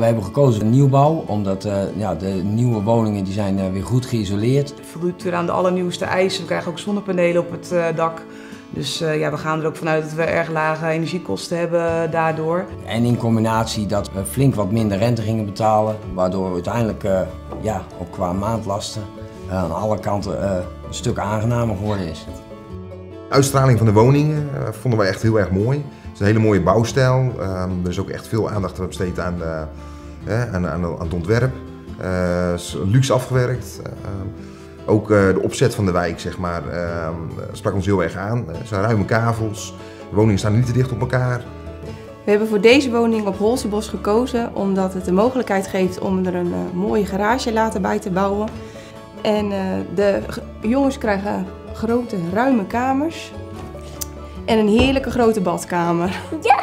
We hebben gekozen voor nieuwbouw, omdat uh, ja, de nieuwe woningen die zijn uh, weer goed geïsoleerd. Het voldoet weer aan de allernieuwste eisen. We krijgen ook zonnepanelen op het uh, dak. Dus ja, we gaan er ook vanuit dat we erg lage energiekosten hebben daardoor. En in combinatie dat we flink wat minder rente gingen betalen, waardoor uiteindelijk ja, ook qua maandlasten aan alle kanten een stuk aangenamer geworden is. De uitstraling van de woningen vonden we echt heel erg mooi. Is een hele mooie bouwstijl. Um, er is ook echt veel aandacht besteed aan, de, aan, aan, aan, het ontwerp. Uh, luxe afgewerkt. Uh, ook uh, de opzet van de wijk zeg maar, sprak ons heel erg aan. Er zijn ruime kavels. De woningen staan niet te dicht op elkaar. We hebben voor deze woning op Holsebos gekozen omdat het de mogelijkheid geeft om er een mooie garage later bij te bouwen. En de jongens krijgen grote ruime kamers en een heerlijke grote badkamer. Ja!